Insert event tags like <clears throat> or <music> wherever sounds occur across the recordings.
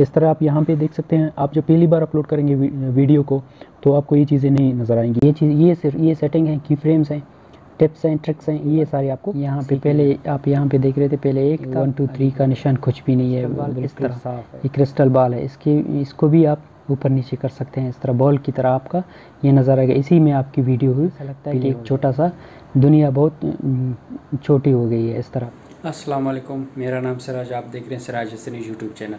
इस तरह आप यहाँ पे देख सकते हैं आप जब पहली बार अपलोड करेंगे वीडियो को तो आपको ये चीज़ें नहीं नज़र आएँगी। ये चीज़ ये सिर्फ़ ये सेटिंग है की फ्रेम्स हैं टिप्स हैं ट्रिक्स हैं ये सारे आपको यहाँ पे पहले आप यहाँ पे देख रहे थे पहले एक वन टू थ्री का निशान कुछ भी नहीं है इस तरह। ये क्रिस्टल बाल है। इसके इसको भी आप ऊपर नीचे कर सकते हैं इस तरह बॉल की तरह आपका ये नज़र आएगा। इसी में आपकी वीडियो हुई। लगता है कि एक छोटा सा दुनिया बहुत छोटी हो गई है इस तरह। अस्सलाम वालेकुम मेरा नाम सिराज आप देख रहे हैं सिराज हसनी यूट्यूब चैनल।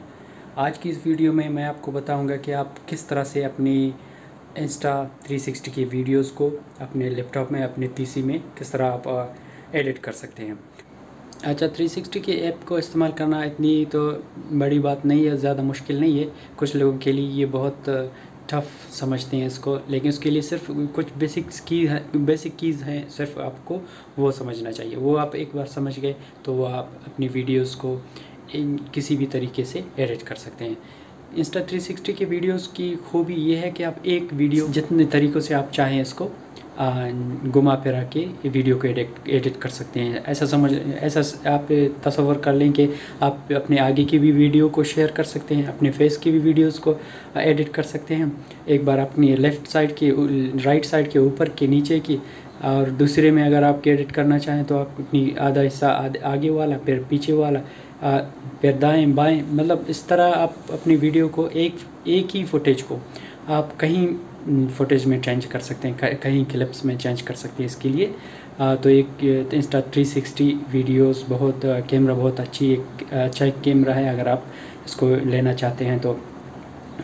आज की इस वीडियो में मैं आपको बताऊँगा कि आप किस तरह से अपनी इंस्टा 360 की वीडियोस को अपने लैपटॉप में, अपने पीसी में किस तरह आप एडिट कर सकते हैं। अच्छा 360 के ऐप को इस्तेमाल करना इतनी तो बड़ी बात नहीं है, ज़्यादा मुश्किल नहीं है। कुछ लोगों के लिए ये बहुत टफ समझते हैं इसको, लेकिन उसके लिए सिर्फ़ कुछ बेसिक की है बेसिक कीज़ हैं, सिर्फ़ आपको वो समझना चाहिए। वो आप एक बार समझ गए तो वो आप अपनी वीडियोस को किसी भी तरीके से एडिट कर सकते हैं। इंस्टा 360 के वीडियोस की खूबी ये है कि आप एक वीडियो जितने तरीक़ों से आप चाहें इसको घुमा फिरा के वीडियो को एडिट एडिट कर सकते हैं। ऐसा समझ, ऐसा आप तस्वर कर लें कि आप अपने आगे की भी वीडियो को शेयर कर सकते हैं, अपने फेस की भी वीडियोस को एडिट कर सकते हैं। एक बार अपनी लेफ़्ट साइड की राइट साइड के ऊपर के नीचे की और दूसरे में अगर आप एडिट करना चाहें तो आप अपनी आधा हिस्सा आगे वाला, फिर पीछे वाला फिर दाएँ बाएँ मतलब इस तरह आप अपनी वीडियो को एक एक ही फुटेज को आप कहीं फुटेज में चेंज कर सकते हैं कहीं क्लिप्स में चेंज कर सकते हैं इसके लिए। आ, तो एक इंस्टा 360 वीडियोस बहुत कैमरा बहुत अच्छी एक अच्छा एक कैमरा है अगर आप इसको लेना चाहते हैं तो।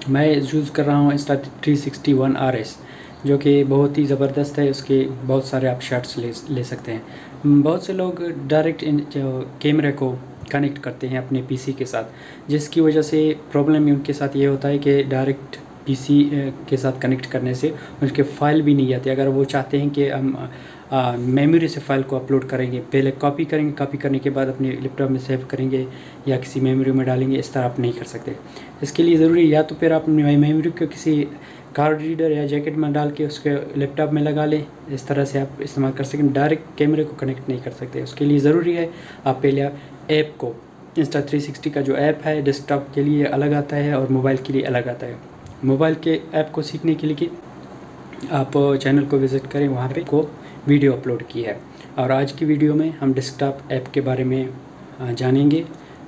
मैं यूज़ कर रहा हूँ इंस्टा 360 वन आर एस जो कि बहुत ही ज़बरदस्त है उसके बहुत सारे आप शर्ट्स ले ले सकते हैं। बहुत से लोग डायरेक्ट इन कैमरे को कनेक्ट करते हैं अपने पीसी के साथ, जिसकी वजह से प्रॉब्लम उनके साथ ये होता है कि डायरेक्ट पीसी के साथ कनेक्ट करने से उनके फ़ाइल भी नहीं आते। अगर वो चाहते हैं कि हम मेमोरी से फ़ाइल को अपलोड करेंगे, पहले कॉपी करेंगे कॉपी करने के बाद अपने लैपटॉप में सेव करेंगे या किसी मेमोरी में डालेंगे, इस तरह आप नहीं कर सकते। इसके लिए ज़रूरी या तो फिर आप मेमोरी को किसी कार्ड रीडर या जैकेट में डाल के उसके लैपटॉप में लगा लें। इस तरह से आप इस्तेमाल कर सकें। डायरेक्ट कैमरे को कनेक्ट नहीं कर सकते। उसके लिए ज़रूरी है, आप पहले आप ऐप को इंस्टा 360 का जो ऐप है डेस्कटॉप के लिए अलग आता है और मोबाइल के लिए अलग आता है। मोबाइल के ऐप को सीखने के लिए आप चैनल को विज़िट करें। वहाँ पे को वीडियो अपलोड की है। और आज की वीडियो में हम डेस्कटॉप ऐप के बारे में जानेंगे।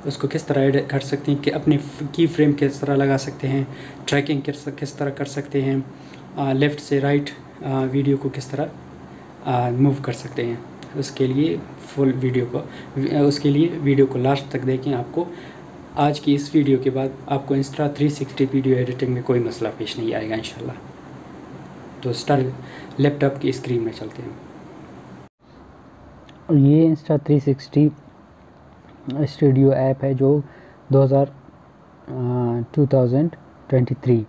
उसको किस तरह ऐड कर सकते हैं, कि अपने की फ्रेम किस तरह लगा सकते हैं ट्रैकिंग किस तरह कर सकते हैं लेफ़्ट से राइट वीडियो को किस तरह मूव कर सकते हैं। उसके लिए फुल वीडियो को उसके लिए वीडियो को लास्ट तक देखें आपको। आज की इस वीडियो के बाद आपको इंस्टा 360 वीडियो एडिटिंग में कोई मसला पेश नहीं आएगा, इंशाल्लाह। तो स्टार्ट लैपटॉप की स्क्रीन में चलते हैं। ये इंस्टा 360 स्टूडियो ऐप है जो 2000 2023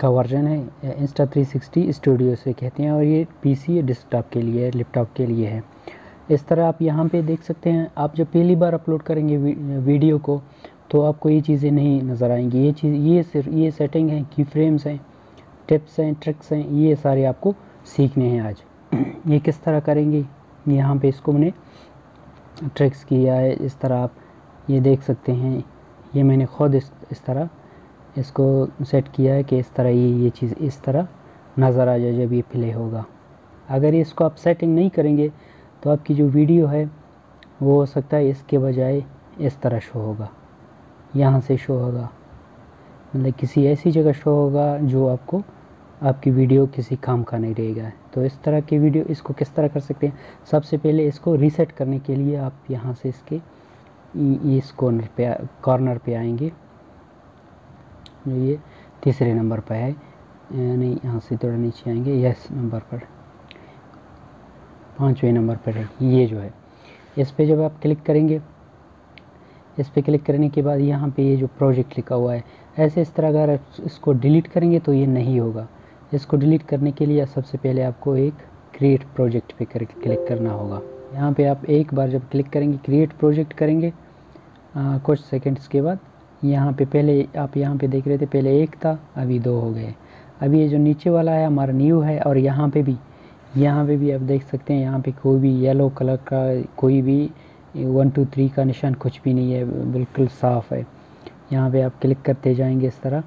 का वर्जन है। इंस्टा 360 स्टूडियो से कहते हैं और ये पीसी डेस्कटॉप के लिए लैपटॉप के लिए है। इस तरह आप यहाँ पे देख सकते हैं, आप जब पहली बार अपलोड करेंगे वीडियो को तो आपको ये चीज़ें नहीं नज़र आएँगी। ये चीज़, ये सिर्फ़, ये सेटिंग है की फ्रेम्स हैं टिप्स हैं ट्रिक्स हैं, ये सारे आपको सीखने हैं आज। <clears throat> ये किस तरह करेंगे, यहाँ पे इसको मैंने ट्रिक्स किया है, इस तरह आप ये देख सकते हैं। ये मैंने ख़ुद इस इस तरह इसको सेट किया है कि इस तरह ये ये चीज़ इस तरह नज़र आ जाए जब ये प्ले होगा। अगर इसको आप सेटिंग नहीं करेंगे तो आपकी जो वीडियो है, वो हो सकता है इसके बजाय इस तरह शो होगा। यहाँ से शो होगा। मतलब किसी ऐसी जगह शो होगा जो आपको आपकी वीडियो किसी काम का नहीं रहेगा। तो इस तरह की वीडियो इसको किस तरह कर सकते हैं? सबसे पहले इसको रीसेट करने के लिए आप यहाँ से इसके इस कॉर्नर पे कॉर्नर पे आएँगे। जो ये तीसरे नंबर पर है। नहीं यहाँ से थोड़ा नीचे आएँगे। यस नंबर पर। पाँचवें नंबर पर है। ये जो है। इस पर जब आप क्लिक करेंगे, इस पर क्लिक करने के बाद यहाँ पे ये जो प्रोजेक्ट लिखा हुआ है, ऐसे इस तरह अगर इसको डिलीट करेंगे तो ये नहीं होगा। इसको डिलीट करने के लिए सबसे पहले आपको एक क्रिएट प्रोजेक्ट पे करके क्लिक करना होगा। यहाँ पे आप एक बार जब क्लिक करेंगे क्रिएट प्रोजेक्ट करेंगे आ, कुछ सेकंड्स के बाद यहाँ पे पहले आप यहाँ पे देख रहे थे पहले एक था अभी दो हो गए। अभी ये जो नीचे वाला है हमारा न्यू है और यहाँ पे भी यहाँ पे भी आप देख सकते हैं यहाँ पे कोई भी येलो कलर का कोई भी वन टू थ्री का निशान कुछ भी नहीं है बिल्कुल साफ़ है। यहाँ पे आप क्लिक करते जाएँगे इस तरह।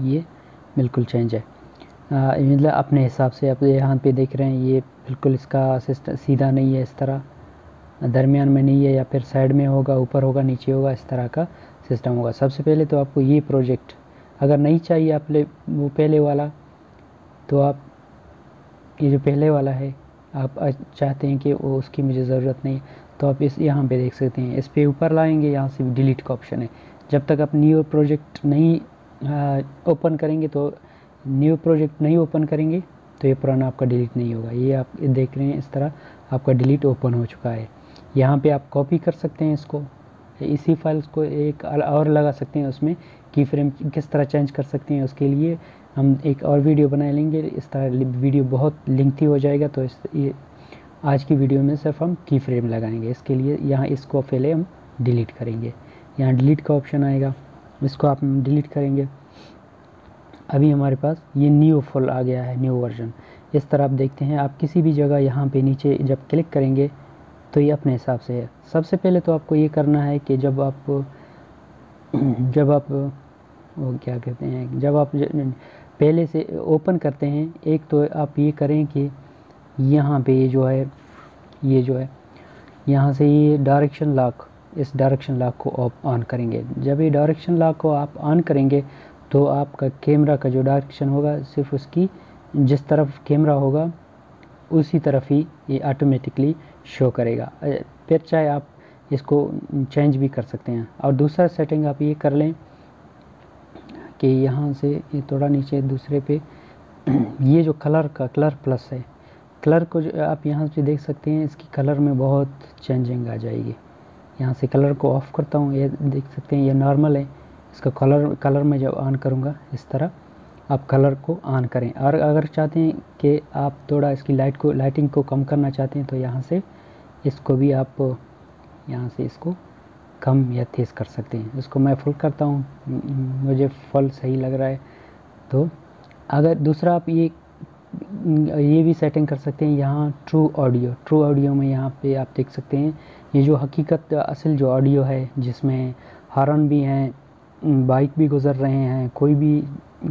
ये बिल्कुल चेंज है। मतलब अपने हिसाब से आप यहाँ पे देख रहे हैं, ये बिल्कुल इसका सिस्टम सीधा नहीं है इस तरह। दरमियान में नहीं है या फिर साइड में होगा, ऊपर होगा, नीचे होगा, इस तरह का सिस्टम होगा। सबसे पहले तो आपको ये प्रोजेक्ट अगर नहीं चाहिए आप वो पहले वाला तो आप, ये जो पहले वाला है, आप चाहते हैं कि वो उसकी मुझे ज़रूरत नहीं तो आप इस, यहाँ पे देख सकते हैं। इस पर ऊपर लाएँगे, यहाँ से डिलीट का ऑप्शन है। जब तक आप न्यू प्रोजेक्ट नहीं ओपन करेंगे तो न्यू प्रोजेक्ट नहीं ओपन करेंगे तो ये पुराना आपका डिलीट नहीं होगा। ये आप देख रहे हैं इस तरह आपका डिलीट ओपन हो चुका है। यहाँ पे आप कॉपी कर सकते हैं इसको। इसी फाइल्स को एक और लगा सकते हैं उसमें की फ्रेम किस तरह चेंज कर सकते हैं उसके लिए हम एक और वीडियो बना लेंगे। इस तरह वीडियो बहुत लिंकती हो जाएगा तो इस, ये आज की वीडियो में सिर्फ़ हम की फ्रेम लगाएँगे। इसके लिए यहाँ इसको पहले हम डिलीट करेंगे। यहाँ डिलीट का ऑप्शन आएगा। इसको आप डिलीट करेंगे। अभी हमारे पास ये न्यू फुल आ गया है न्यू वर्जन इस तरह आप देखते हैं, आप किसी भी जगह यहाँ पे नीचे जब क्लिक करेंगे तो ये अपने हिसाब से है। सबसे पहले तो आपको ये करना है कि जब आप <clears throat> जब आप, वो क्या कहते हैं, जब आप पहले से ओपन करते हैं, एक तो आप ये करें कि यहाँ पे ये जो है, ये जो है, यहाँ से ये डायरेक्शन लॉक इस डायरेक्शन लॉक को आप ऑन करेंगे। जब ये डायरेक्शन लॉक को आप ऑन करेंगे तो आपका कैमरा का जो डायरेक्शन होगा, सिर्फ़ उसकी जिस तरफ़ कैमरा होगा, उसी तरफ़ ही ये ऑटोमेटिकली शो करेगा। फिर चाहे आप इसको चेंज भी कर सकते हैं। और दूसरा सेटिंग आप ये कर लें कि यहाँ से ये थोड़ा नीचे, दूसरे पे <clears throat> ये जो कलर का कलर प्लस है कलर को जो आप यहाँ से देख सकते हैं, इसकी कलर में बहुत चेंजिंग आ जाएगी। यहाँ से कलर को ऑफ़ करता हूँ, ये देख सकते हैं, ये नॉर्मल है। इसका कलर कलर में जब ऑन करूँगा, इस तरह आप कलर को ऑन करें। और अगर चाहते हैं कि आप थोड़ा इसकी लाइट को लाइटिंग को कम करना चाहते हैं तो यहाँ से इसको भी आप, यहाँ से इसको कम या तेज़ कर सकते हैं। इसको मैं फुल करता हूँ, मुझे फुल सही लग रहा है। तो अगर दूसरा आप ये ये भी सेटिंग कर सकते हैं, यहाँ ट्रू ऑडियो ट्रू ऑडियो में यहाँ पे आप देख सकते हैं ये जो हकीकत, असल जो ऑडियो है, जिसमें हॉर्न भी हैं बाइक भी गुज़र रहे हैं, कोई भी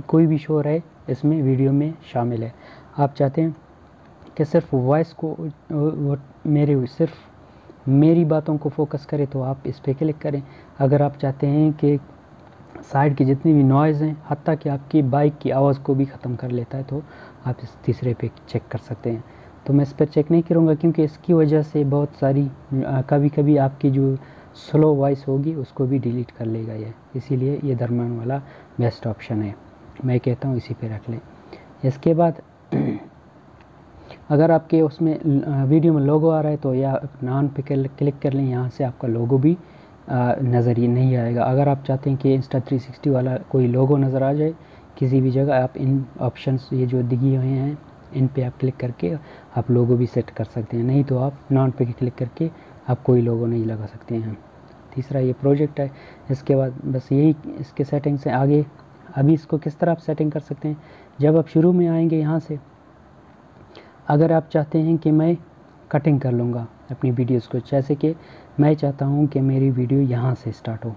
कोई भी शोर है इसमें वीडियो में शामिल है। आप चाहते हैं कि सिर्फ़ वॉइस को मेरे, सिर्फ़ मेरी बातों को फोकस करें तो आप इस पर क्लिक करें। अगर आप चाहते हैं कि साइड की जितनी भी नॉइज़ हैं हती कि आपकी बाइक की आवाज़ को भी ख़त्म कर लेता है तो आप इस तीसरे पे चेक कर सकते हैं। तो मैं इस पर चेक नहीं करूँगा क्योंकि इसकी वजह से बहुत सारी कभी कभी आपकी जो स्लो वॉइस होगी, उसको भी डिलीट कर लेगा ये। इसीलिए ये दरमियान वाला बेस्ट ऑप्शन है। मैं कहता हूँ इसी पे रख लें। इसके बाद, अगर आपके उसमें वीडियो में लोगो आ रहा है तो या नान पे क्लिक कर लें, यहाँ से आपका लोगो भी नज़र ही नहीं आएगा। अगर आप चाहते हैं कि इंस्टा 360 वाला कोई लोगो नज़र आ जाए, किसी भी जगह आप इन ऑप्शंस ये जो दिए हुए हैं इन पे आप क्लिक करके आप लोगो भी सेट कर सकते हैं। नहीं तो आप नॉन पे क्लिक करके आप कोई लोगो नहीं लगा सकते हैं। तीसरा ये प्रोजेक्ट है। इसके बाद बस यही इसके सेटिंग से आगे, अभी इसको किस तरह आप सेटिंग कर सकते हैं? जब आप शुरू में आएँगे यहाँ से, अगर आप चाहते हैं कि मैं कटिंग कर लूँगा अपनी वीडियोस को, जैसे कि मैं चाहता हूँ कि मेरी वीडियो यहाँ से स्टार्ट हो।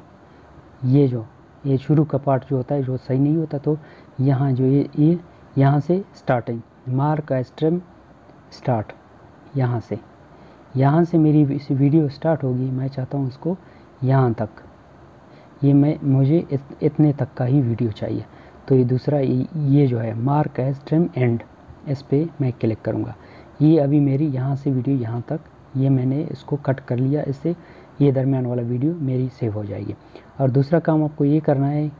ये जो, ये शुरू का पार्ट जो होता है, जो सही नहीं होता तो यहाँ जो ये ये यहाँ से स्टार्टिंग मार्क स्ट्रिम स्टार्ट यहाँ से। यहाँ से मेरी वीडियो स्टार्ट होगी मैं चाहता हूँ उसको यहाँ तक। ये मैं मुझे इत, इतने तक का ही वीडियो चाहिए। तो ये दूसरा ये जो है मार्क एज ट्रिम एंड इस पर मैं क्लिक करूँगा। ये अभी मेरी यहाँ से वीडियो यहाँ तक ये मैंने इसको कट कर लिया इससे ये दरमियान वाला वीडियो मेरी सेव हो जाएगी। और दूसरा काम आपको ये करना है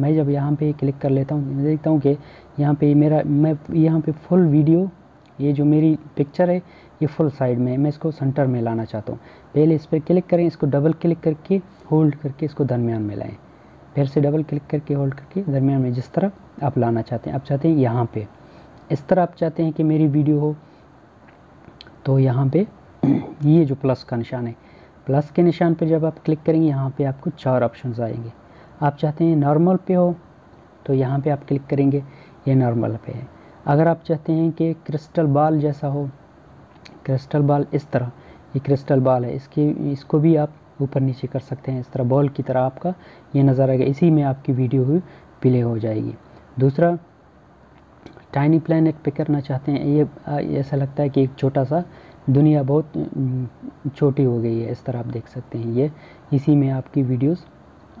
मैं जब यहाँ पे क्लिक कर लेता हूँ, मैं देखता हूँ कि यहाँ पे मेरा, मैं यहाँ पे फुल वीडियो ये जो मेरी पिक्चर है, ये फुल साइड में मैं इसको सेंटर में लाना चाहता हूँ। पहले इस पर क्लिक करें, इसको डबल क्लिक करके होल्ड करके इसको दरमियान में लाएँ। फिर से डबल क्लिक करके होल्ड करके दरमियान में जिस तरह आप लाना चाहते हैं। आप चाहते हैं यहाँ पर इस तरह आप चाहते हैं कि मेरी वीडियो हो तो यहाँ पे <clears throat> ये जो प्लस का निशान है। प्लस के निशान पर जब आप क्लिक करेंगे, यहाँ पे आपको चार ऑप्शन आएँगे। आप चाहते हैं नॉर्मल पे हो तो यहाँ पे आप क्लिक करेंगे, ये नॉर्मल पे है। अगर आप चाहते हैं कि क्रिस्टल बाल जैसा हो क्रिस्टल बाल इस तरह, ये क्रिस्टल बाल है, इसके, इसको भी आप ऊपर नीचे कर सकते हैं, इस तरह बॉल की तरह आपका ये नज़र आएगा, इसी में आपकी वीडियो भी प्ले हो जाएगी। दूसरा टाइनी प्लानट पे करना चाहते हैं, ये ऐसा लगता है कि एक छोटा सा दुनिया बहुत छोटी हो गई है, इस तरह आप देख सकते हैं, ये, इसी में आपकी वीडियोस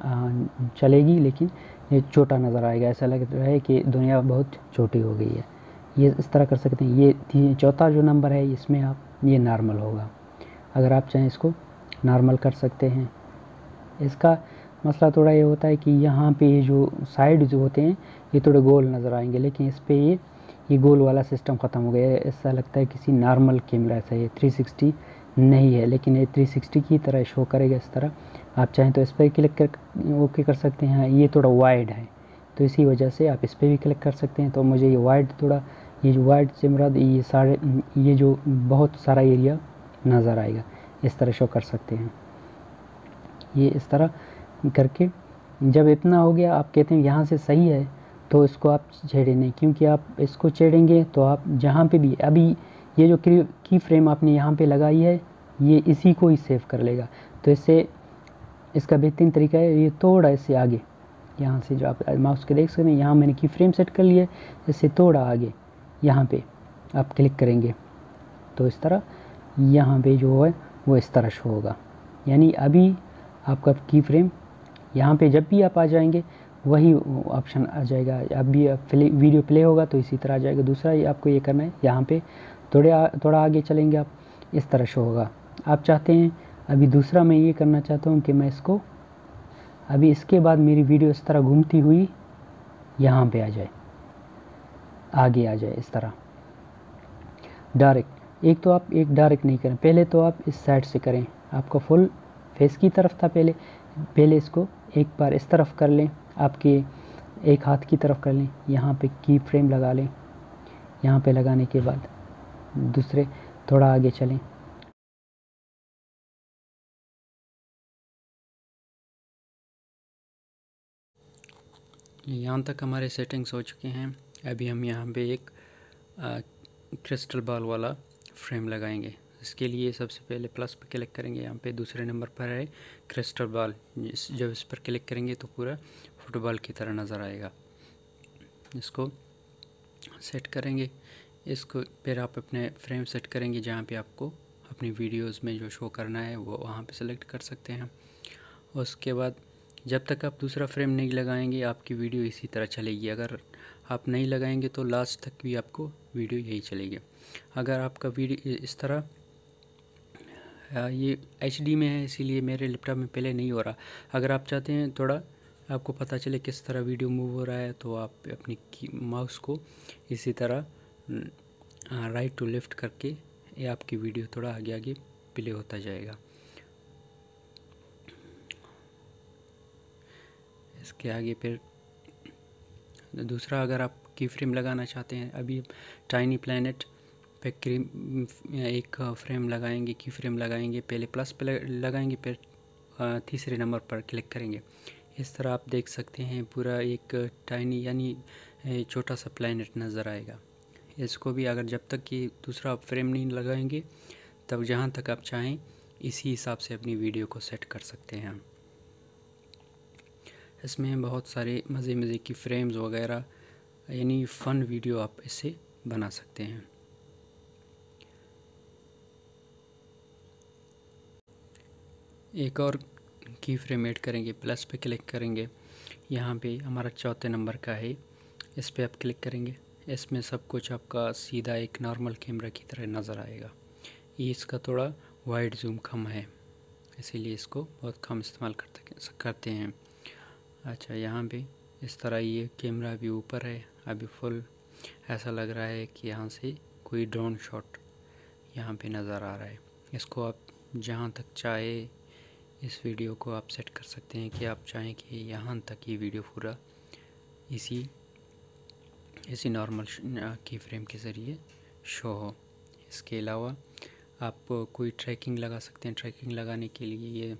चलेगी, लेकिन ये छोटा नज़र आएगा। ऐसा लग रहा है कि दुनिया बहुत छोटी हो गई है। ये इस तरह कर सकते हैं। ये चौथा जो नंबर है, इसमें आप, ये नॉर्मल होगा। अगर आप चाहें इसको नॉर्मल कर सकते हैं। इसका मसला थोड़ा ये होता है कि यहाँ पे ये जो साइड जो होते हैं, ये थोड़े गोल नज़र आएँगे, लेकिन इस पर ये ये गोल वाला सिस्टम ख़त्म हो गया है। ऐसा लगता है किसी नॉर्मल कैमरा से ये 360 नहीं है, लेकिन ये 360 की तरह शो करेगा इस तरह। आप चाहें तो इस पर क्लिक कर ओके कर सकते हैं। ये थोड़ा वाइड है तो इसी वजह से आप इस पर भी क्लिक कर सकते हैं। तो मुझे ये वाइड थोड़ा, ये जो वाइड से मुराद ये सारे, ये जो बहुत सारा एरिया नज़र आएगा, इस तरह शो कर सकते हैं। ये इस तरह करके, जब इतना हो गया, आप कहते हैं यहाँ से सही है तो इसको आप छेड़े नहीं, क्योंकि आप इसको छेड़ेंगे तो आप जहाँ पे भी, अभी ये जो की फ्रेम आपने यहाँ पे लगाई है, ये इसी को ही सेव कर लेगा। तो इससे, इसका बेहतरीन तरीका है, ये थोड़ा इससे आगे। यहाँ से जो आप माउस के देख सकते हैं, यहाँ मैंने की फ्रेम सेट कर लिया है, इससे थोड़ा आगे। यहाँ पे आप क्लिक करेंगे तो इस तरह यहाँ पे जो है, वो इस तरह शो होगा। यानी अभी आपका की फ्रेम यहाँ पे जब भी आप आ जाएँगे, वही ऑप्शन आ जाएगा। अब अभी वीडियो प्ले होगा तो इसी तरह आ जाएगा। दूसरा ये आपको ये करना है, यहाँ पे थोड़े आ, थोड़ा आगे चलेंगे आप इस तरह शो होगा। आप चाहते हैं अभी दूसरा मैं ये करना चाहता हूँ कि मैं इसको अभी इसके बाद मेरी वीडियो इस तरह घूमती हुई यहाँ पे आ जाए आगे आ जाए इस तरह। डायरेक्ट एक तो आप एक डायरेक्ट नहीं करें पहले तो आप इस साइड से करें आपका फुल फेस की तरफ़ था पहले पहले इसको एक बार इस तरफ़ कर लें आपके एक हाथ की तरफ़ कर लें यहाँ पे की फ्रेम लगा लें यहाँ पे लगाने के बाद। दूसरे थोड़ा आगे चलें। यहाँ तक हमारे सेटिंग्स हो चुके हैं। अभी हम यहाँ पे एक आ, क्रिस्टल बॉल वाला फ्रेम लगाएँगे। इसके लिए सबसे पहले प्लस पर क्लिक करेंगे। यहाँ पे दूसरे नंबर पर है क्रिस्टल बॉल जब इस पर क्लिक करेंगे तो पूरा फुटबॉल की तरह नज़र आएगा। इसको सेट करेंगे। इसको फिर आप अपने फ्रेम सेट करेंगे जहाँ पे आपको अपनी वीडियोस में जो शो करना है वो वहाँ पे सेलेक्ट कर सकते हैं। उसके बाद जब तक आप दूसरा फ्रेम नहीं लगाएँगे, आपकी वीडियो इसी तरह चलेगी। अगर आप नहीं लगाएँगे तो लास्ट तक भी आपको वीडियो यही चलेगी। अगर आपका वीडियो इस तरह ये एचडी में है, इसीलिए मेरे लैपटॉप में पहले नहीं हो रहा। अगर आप चाहते हैं थोड़ा आपको पता चले किस तरह वीडियो मूव हो रहा है तो आप अपनी माउस को इसी तरह राइट टू लेफ़्ट करके ये आपकी वीडियो थोड़ा आगे आगे प्ले होता जाएगा। इसके आगे फिर दूसरा अगर आप की फ्रेम लगाना चाहते हैं, अभी टाइनी प्लानट पे क्रीम एक फ्रेम लगाएँगे की फ्रेम लगाएँगे, पहले प्लस पे लगाएँगे, फिर तीसरे नंबर पर क्लिक करेंगे। इस तरह आप देख सकते हैं, पूरा एक टाइनी यानी छोटा सा प्लानट नज़र आएगा। इसको भी अगर जब तक कि दूसरा आप फ्रेम नहीं लगाएँगे, तब जहाँ तक आप चाहें, इसी हिसाब से अपनी वीडियो को सेट कर सकते हैं। इसमें बहुत सारे मज़े मज़े की फ्रेम्स वगैरह, यानी फ़न वीडियो आप इससे बना सकते हैं। एक और की फ्रेम ऐड करेंगे, प्लस पे क्लिक करेंगे। यहाँ पे हमारा चौथे नंबर का है, इस पर आप क्लिक करेंगे। इसमें सब कुछ आपका सीधा एक नॉर्मल कैमरा की तरह नज़र आएगा। ये इसका थोड़ा वाइड जूम कम है, इसीलिए इसको बहुत कम इस्तेमाल करते करते हैं। अच्छा यहाँ पे इस तरह ये कैमरा भी ऊपर है, अभी फुल ऐसा लग रहा है कि यहाँ से कोई ड्रोन शॉट यहाँ पे नज़र आ रहा है। इसको आप जहाँ तक चाहे इस वीडियो को आप सेट कर सकते हैं कि आप चाहें कि यहाँ तक ये वीडियो पूरा इसी इसी नॉर्मल की फ्रेम के ज़रिए शो हो। इसके अलावा आप कोई ट्रैकिंग लगा सकते हैं। ट्रैकिंग लगाने के लिए ये,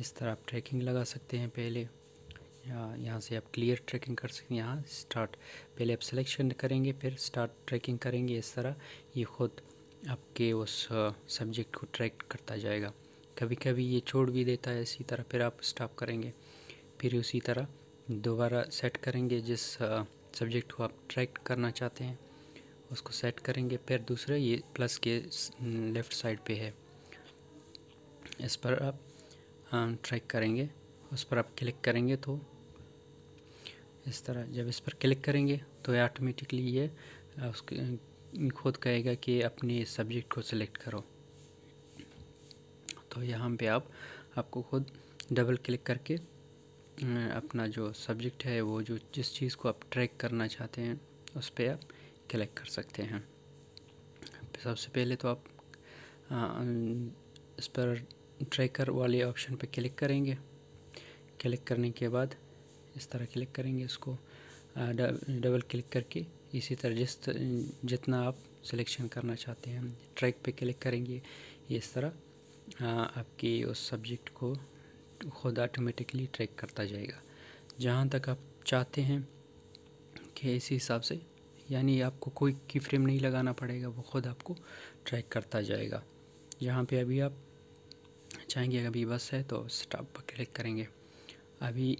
इस तरह आप ट्रैकिंग लगा सकते हैं पहले। या, यहाँ से आप क्लियर ट्रैकिंग कर सकते हैं। यहाँ स्टार्ट पहले आप सिलेक्शन करेंगे, फिर स्टार्ट ट्रैकिंग करेंगे। इस तरह ये ख़ुद आपके उस सब्जेक्ट को ट्रैक करता जाएगा। कभी कभी ये छोड़ भी देता है। इसी तरह फिर आप स्टॉप करेंगे। फिर उसी तरह दोबारा सेट करेंगे, जिस सब्जेक्ट को आप ट्रैक करना चाहते हैं, उसको सेट करेंगे, फिर दूसरे ये प्लस के लेफ़्ट साइड पे है। इस पर आप ट्रैक करेंगे, उस पर आप क्लिक करेंगे तो इस तरह, जब इस पर क्लिक करेंगे तो ये ऑटोमेटिकली ये उसके खुद कहेगा कि अपने सब्जेक्ट को सिलेक्ट करो। तो यहाँ पे आप, आपको खुद डबल क्लिक करके अपना जो सब्जेक्ट है, वो जो जिस चीज़ को आप ट्रैक करना चाहते हैं, उस पर आप क्लिक कर सकते हैं। सबसे पहले तो आप इस पर ट्रैकर वाले ऑप्शन पर क्लिक करेंगे। क्लिक करने के बाद इस तरह क्लिक करेंगे इसको। डबल क्लिक करके इसी तरह जिस, जितना आप सिलेक्शन करना चाहते हैं ट्रैक पे क्लिक करेंगे, इस तरह आपकी उस सब्जेक्ट को खुद ऑटोमेटिकली ट्रैक करता जाएगा। जहाँ तक आप चाहते हैं कि इसी हिसाब से यानी आपको कोई की फ्रेम नहीं लगाना पड़ेगा वो खुद आपको ट्रैक करता जाएगा। जहाँ पे अभी आप चाहेंगे अभी बस है तो स्टॉप पर क्लिक करेंगे। अभी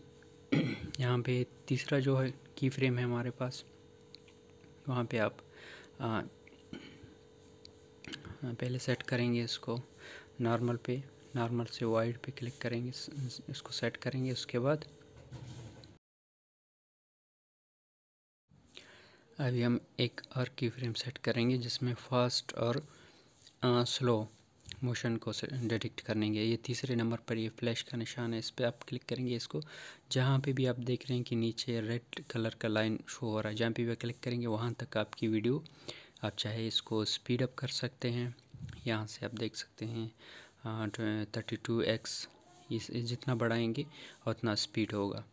<clears throat> यहाँ पे तीसरा जो है की फ्रेम है हमारे पास वहाँ पे आप आ, पहले सेट करेंगे इसको नॉर्मल पे। नॉर्मल से वाइड पे क्लिक करेंगे इसको सेट करेंगे उसके बाद। अभी हम एक और की फ्रेम सेट करेंगे जिसमें फास्ट और आ, स्लो मोशन को डिटेक्ट करेंगे ये तीसरे नंबर पर ये फ्लैश का निशान है इस पर आप क्लिक करेंगे इसको। जहाँ पे भी आप देख रहे हैं कि नीचे रेड कलर का लाइन शो हो रहा है जहाँ पे भी क्लिक करेंगे वहाँ तक आपकी वीडियो आप चाहे इसको स्पीड अप कर सकते हैं यहाँ से आप देख सकते हैं। थर्टी टू एक्स इस जितना बढ़ाएँगे, उतना स्पीड होगा।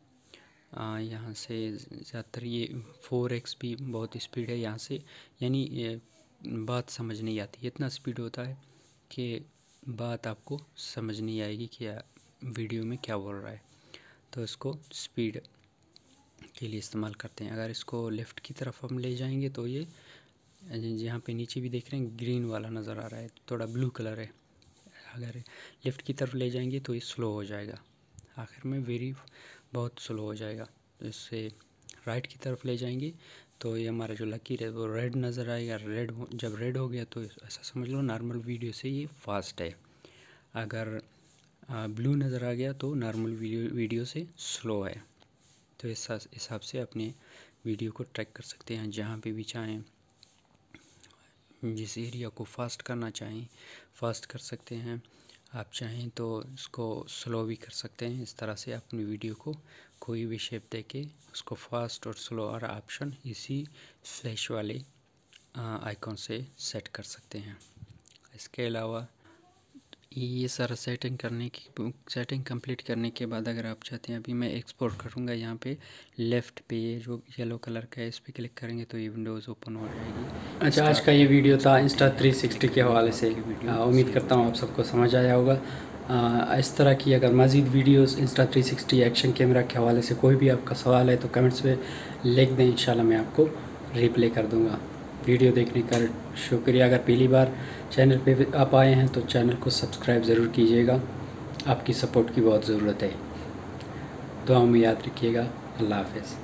यहाँ से ज़्यादातर ये फोर एक्स भी बहुत स्पीड है यहाँ से। यानी बात समझ नहीं आती। इतना स्पीड होता है कि बात आपको समझ नहीं आएगी कि वीडियो में क्या बोल रहा है। तो इसको स्पीड के लिए इस्तेमाल करते हैं। अगर इसको लेफ़्ट की तरफ़ हम ले जाएँगे तो ये यहाँ पे नीचे भी देख रहे हैं ग्रीन वाला नज़र आ रहा है। थोड़ा ब्लू कलर है। अगर लेफ़्ट की तरफ़ ले जाएँगे तो ये स्लो हो जाएगा। आखिर में वेरी बहुत स्लो हो जाएगा। इससे राइट की तरफ़ ले जाएँगे तो ये हमारा जो लकीर है वो रेड नज़र आएगा। रेड जब रेड हो गया तो ऐसा समझ लो नॉर्मल वीडियो से ये फास्ट है। अगर ब्लू नज़र आ गया तो नॉर्मल वीडियो वीडियो से स्लो है। तो इस हिसाब से अपने वीडियो को ट्रैक कर सकते हैं जहाँ पे भी चाहें। जिस एरिया को फास्ट करना चाहें, फास्ट कर सकते हैं। आप चाहें तो इसको स्लो भी कर सकते हैं। इस तरह से अपनी वीडियो को कोई भी शेप दे के उसको फास्ट और स्लो और ऑप्शन इसी फ्लैश वाले आइकॉन से सेट कर सकते हैं। इसके अलावा ये सारा सेटिंग करने की सेटिंग कंप्लीट करने के बाद अगर आप चाहते हैं अभी मैं एक्सपोर्ट करूँगा यहाँ पे लेफ़्ट पे ये जो येलो कलर का है इस पर क्लिक करेंगे तो ये विंडोज़ ओपन हो जाएगी। अच्छा आज का ये वीडियो था इंस्टा 360 के हवाले से। उम्मीद करता हूँ आप सबको समझ आया होगा। आ, इस तरह की अगर मज़ीद वीडियोस इंस्टा 360 एक्शन कैमरा के हवाले से कोई भी आपका सवाल है तो कमेंट्स में लिख दें इन मैं आपको रिप्लाई कर दूँगा। वीडियो देखने का शुक्रिया। अगर पहली बार चैनल पे आप आए हैं तो चैनल को सब्सक्राइब ज़रूर कीजिएगा। आपकी सपोर्ट की बहुत ज़रूरत है। दुआ में याद रखिएगा। अल्लाह हाफ़